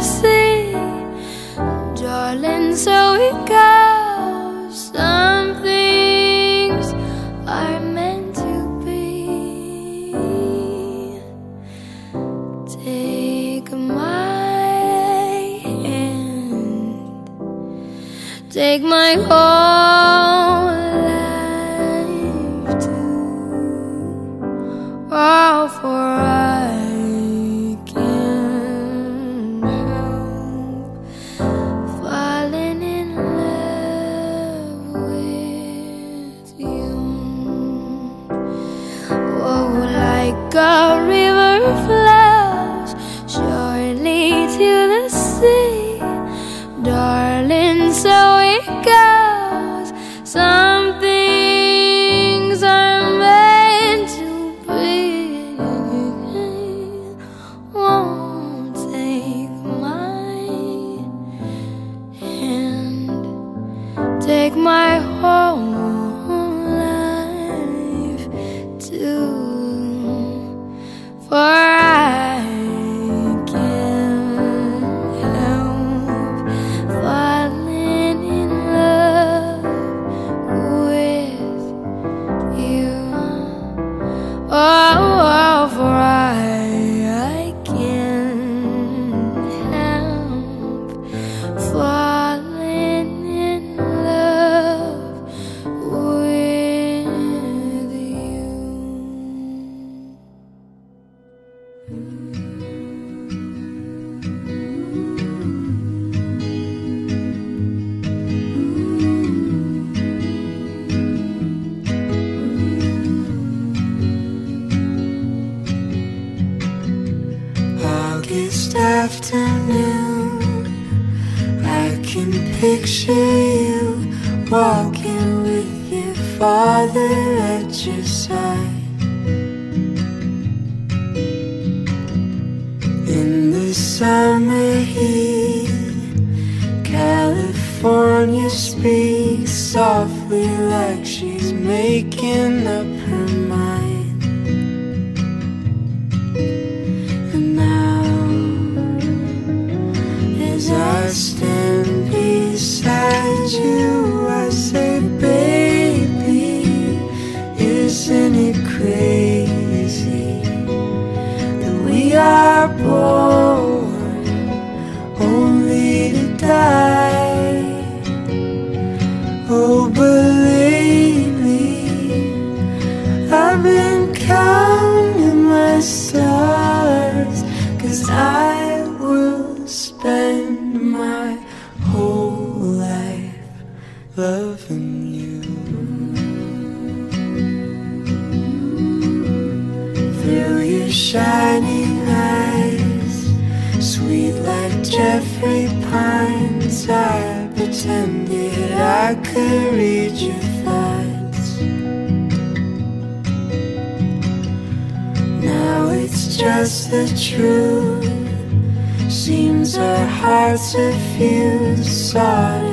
the sea, darling. So it goes. Some things are meant to be. Take my hand, take my heart. for making up her mind. And now, as I stand beside you I say, baby, isn't it crazy That we are born only to die? the truth. Seems our hearts have fused solid.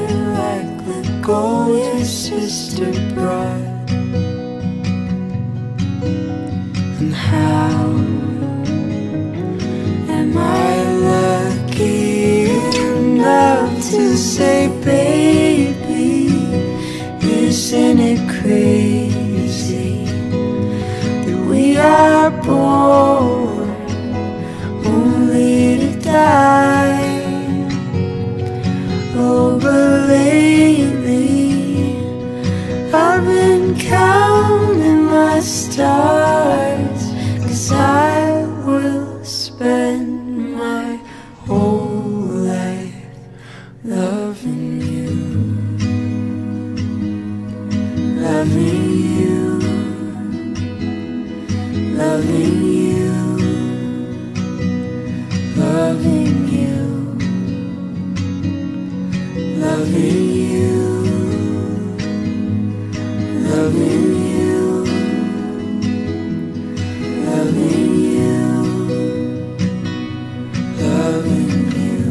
you.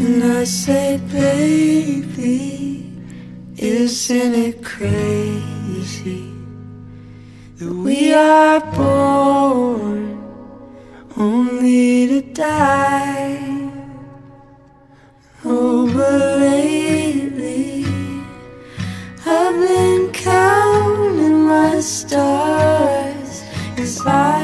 And I say, baby, isn't it crazy that we are born only to die? Oh, but lately I've been counting my stars. Cause I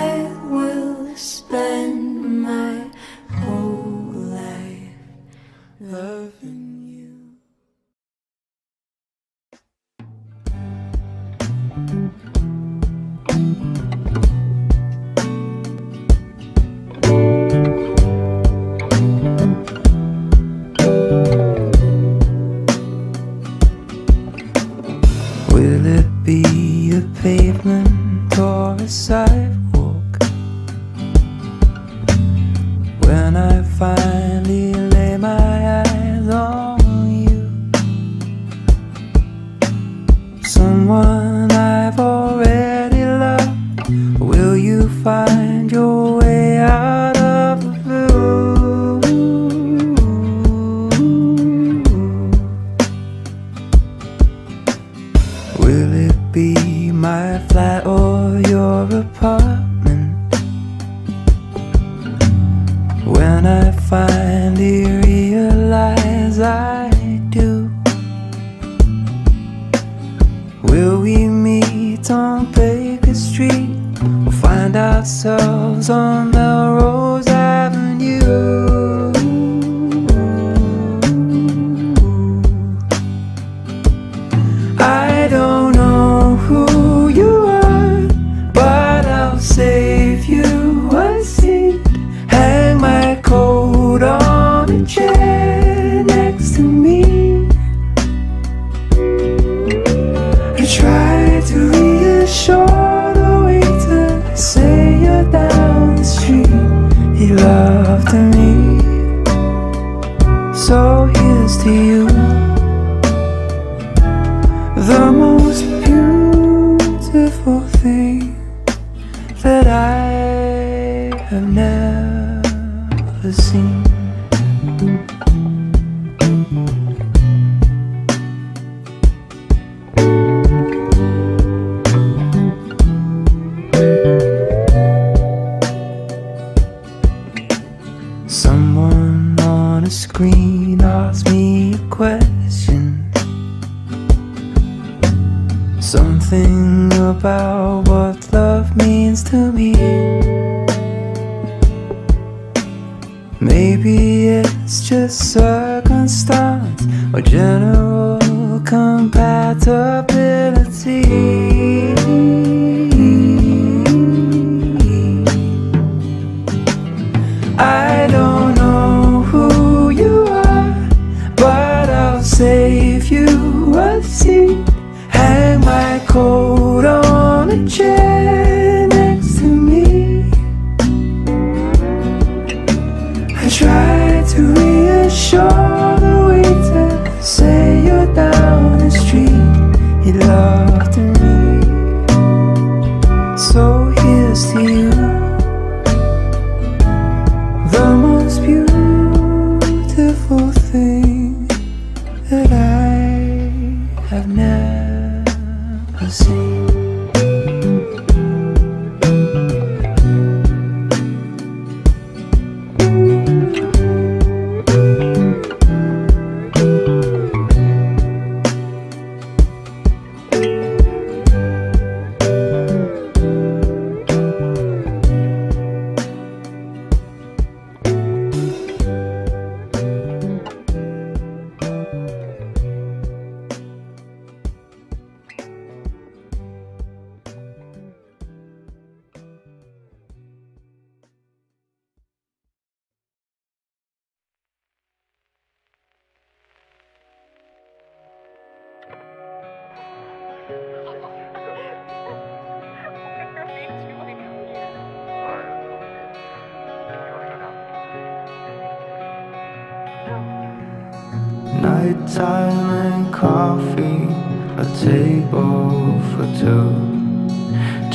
The most beautiful thing that I have never seen. Nighttime and coffee, a table for two.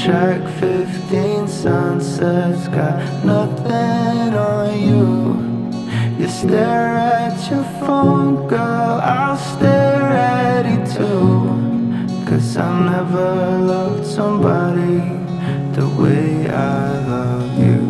Track 15 sunsets, got nothing on you. You stare at your phone, girl, I'll stare at it too. Cause I never loved somebody the way I love you.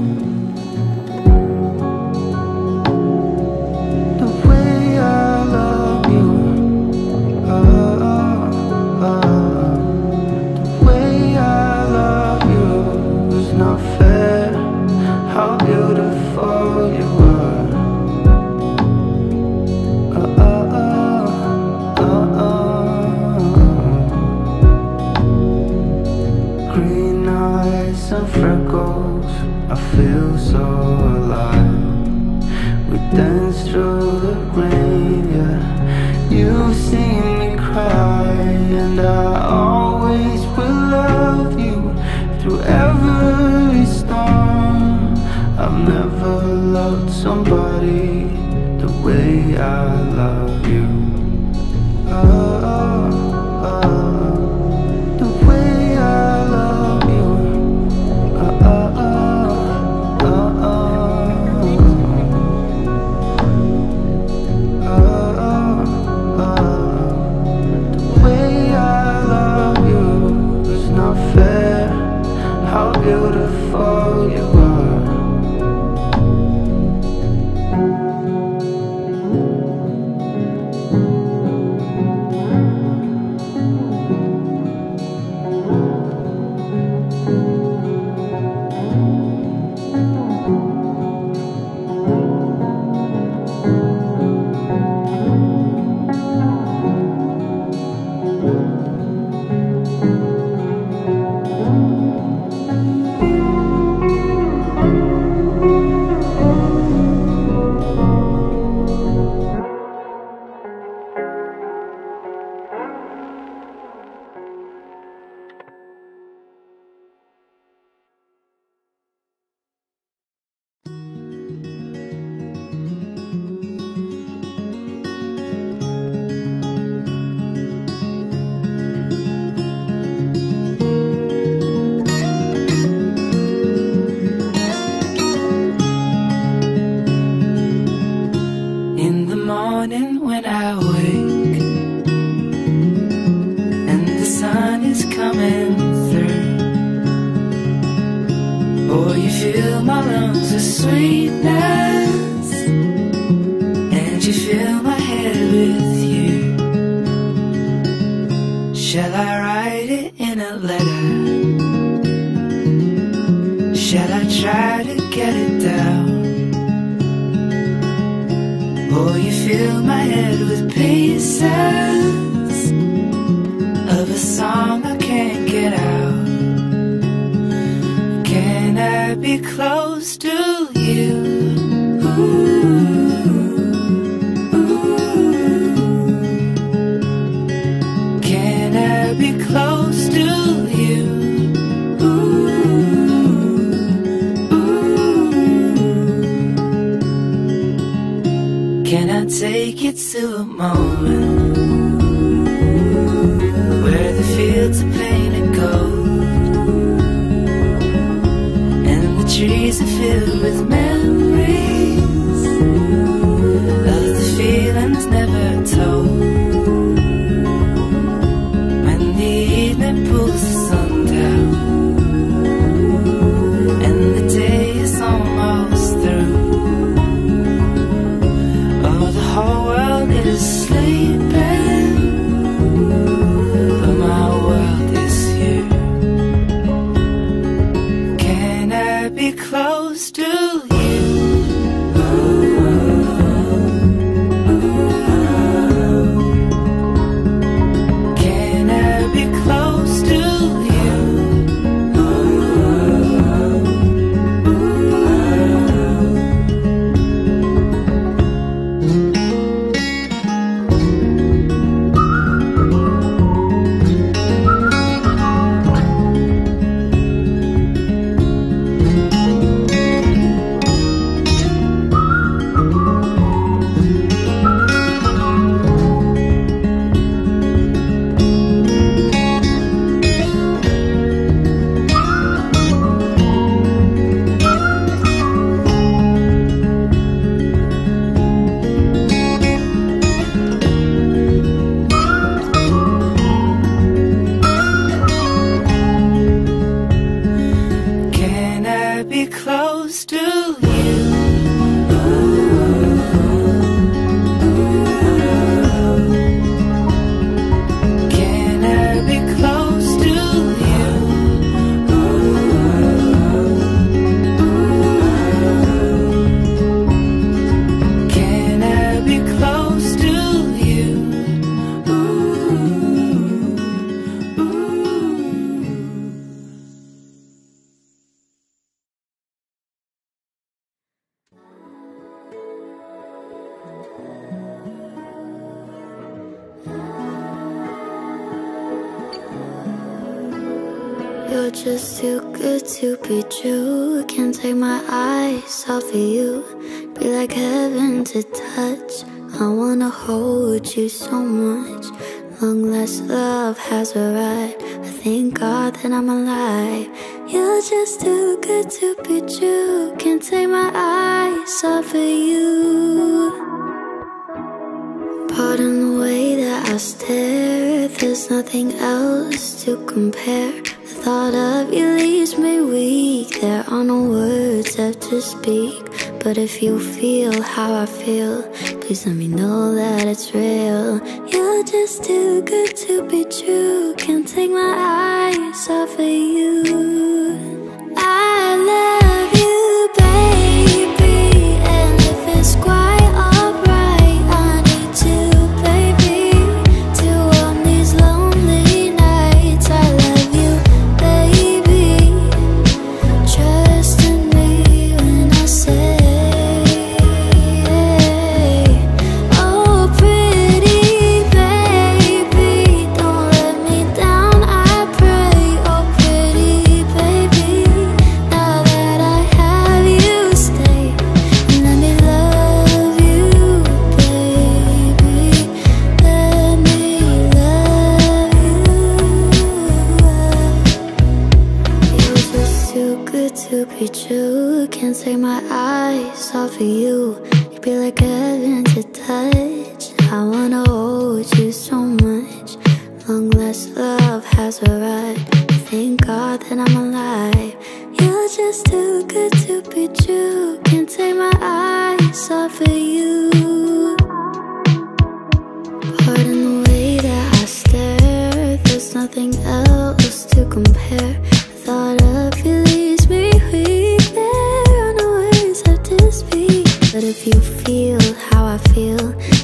I love you. Oh, oh, you to a moment just too good to be true. Can't take my eyes off of you. Be like heaven to touch. I wanna hold you so much. Long last love has arrived. I thank God that I'm alive. You're just too good to be true. Can't take my eyes off of you. Pardon the way that I stare. There's nothing else to compare. Thought of you leaves me weak. There are no words left to speak. But if you feel how I feel, please let me know that it's real. You're just too good to be true. Can't take my eyes off of you. I love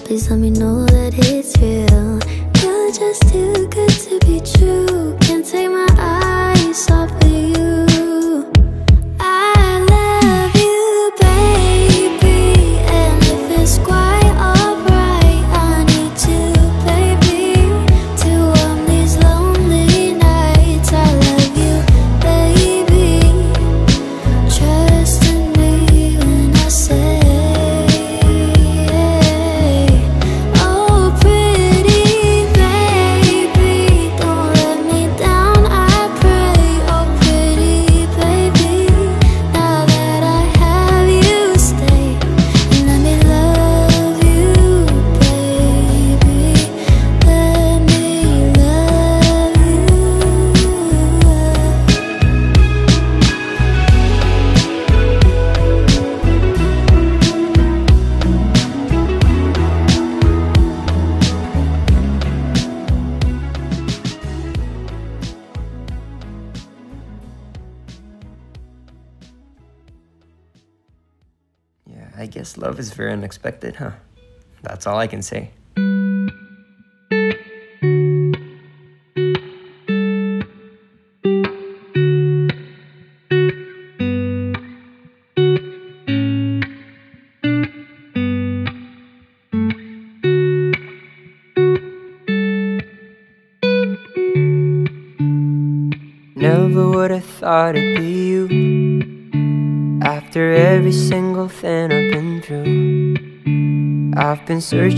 please let me know that it's real. You're just too good to be true. I guess love is very unexpected, huh? That's all I can say.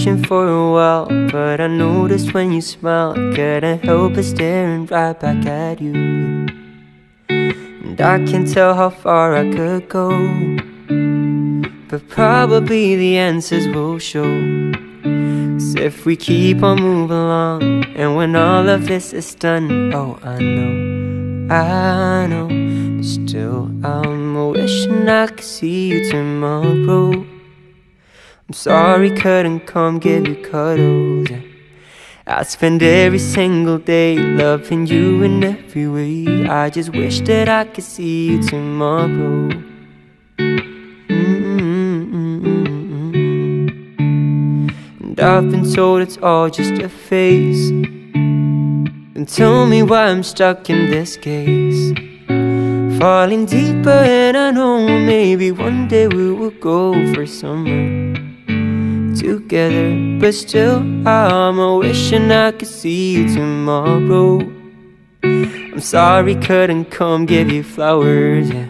Searching for a while, but I noticed when you smiled, couldn't help but staring right back at you. And I can't tell how far I could go, but probably the answers will show. 'Cause if we keep on moving along, and when all of this is done, oh, I know, I know. Still, I'm wishing I could see you tomorrow. I'm sorry, couldn't come give you cuddles. I spend every single day loving you in every way. I just wish that I could see you tomorrow. Mm-hmm. And I've been told it's all just a phase. And tell me why I'm stuck in this case. Falling deeper, and I know maybe one day we will go for summer together. But still, I'm a wishing I could see you tomorrow. I'm sorry couldn't come give you flowers, yeah.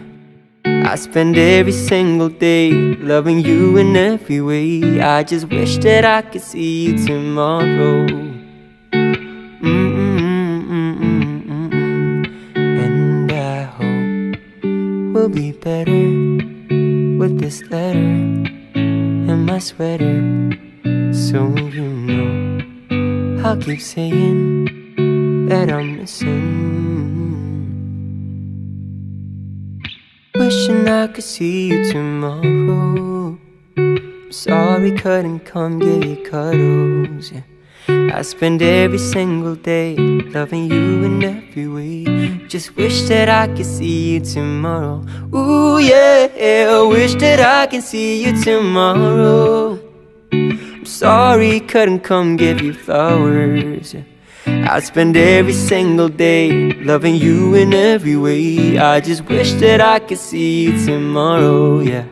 I spend every single day loving you in every way. I just wish that I could see you tomorrow. And I hope we'll be better with this letter and my sweater. So you know, I'll keep saying that I'm missing. Wishing I could see you tomorrow. I'm sorry couldn't come give you cuddles. Yeah. I spend every single day loving you in every way. Just wish that I could see you tomorrow. Ooh yeah. Wish that I can see you tomorrow. I'm sorry couldn't come give you flowers. Yeah. I spend every single day loving you in every way. I just wish that I could see you tomorrow, yeah.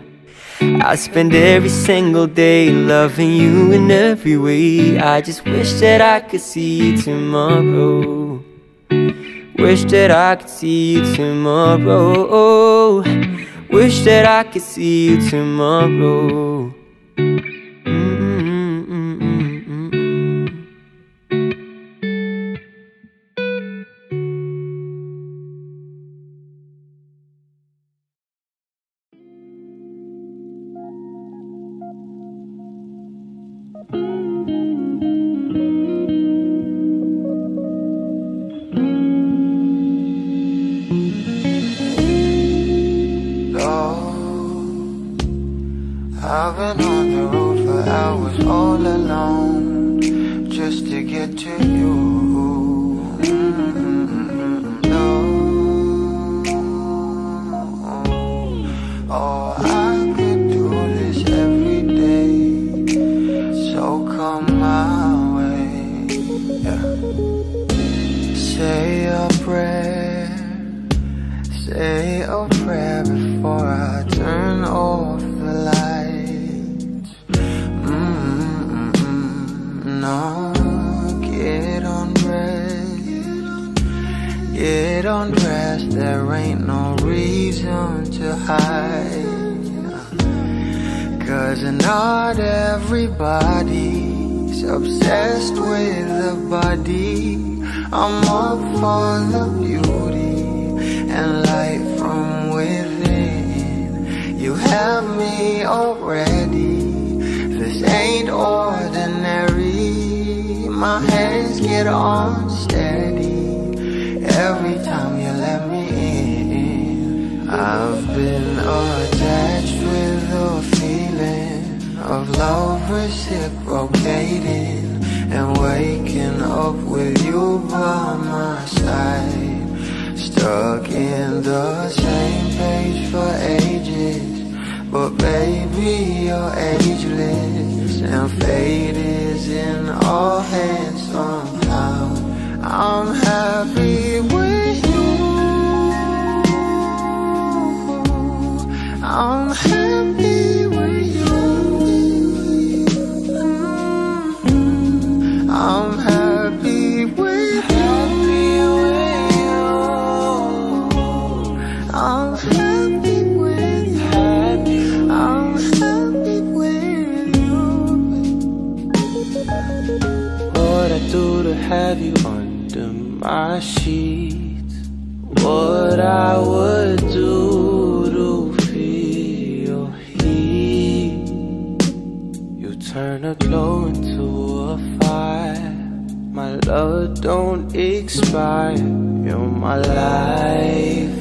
I spend every single day loving you in every way. I just wish that I could see you tomorrow. Wish that I could see you tomorrow. Wish that I could see you tomorrow. here too. not everybody's obsessed with the body. I'm up for the beauty and light from within. You have me already. This ain't ordinary. My hands get unsteady every time you let me in. I've been attached with reciprocating and waking up with you by my side. Stuck in the same page for ages, but baby, you're ageless and fate is in our hands somehow. I'm happy with you. I'm happy. my sheets. What I would do to feel your heat. You turn a glow into a fire. My love don't expire. You're my life.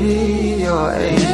be your angel.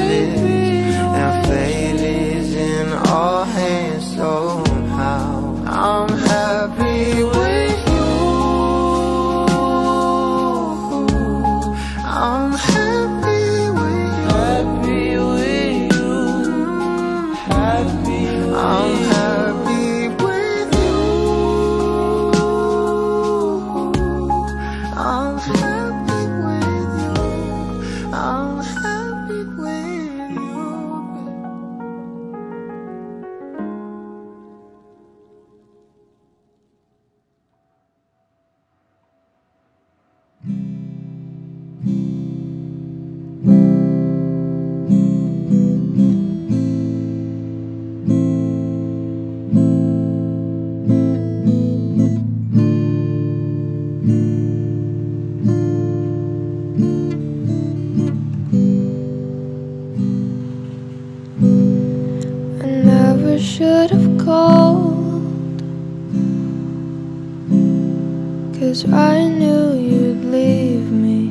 Cause I knew you'd leave me.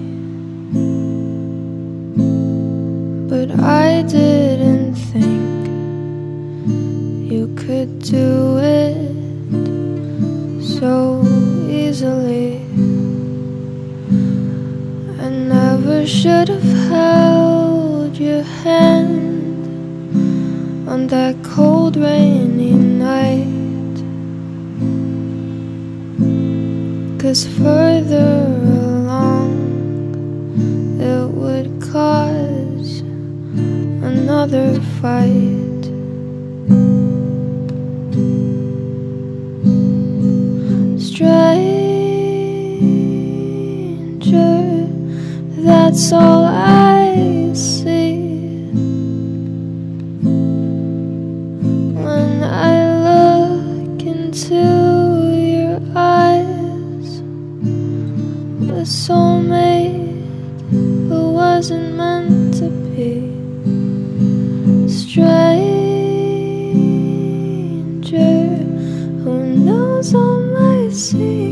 But I didn't think You could do it So easily. I never should have held your hand On that cold rainy night. was further along, it would cause another fight. Stranger, that's all. who knows all my secrets.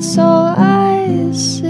that's all I see.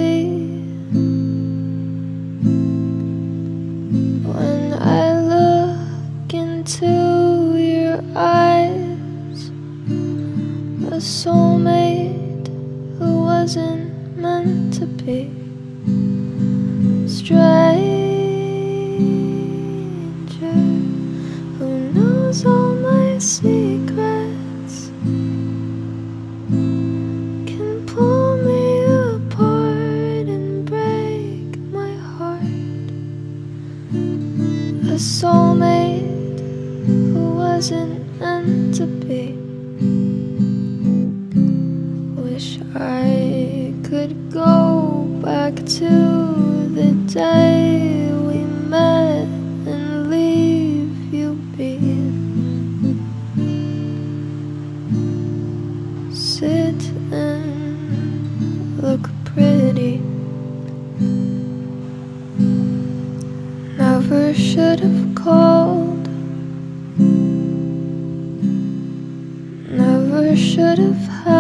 should have heard.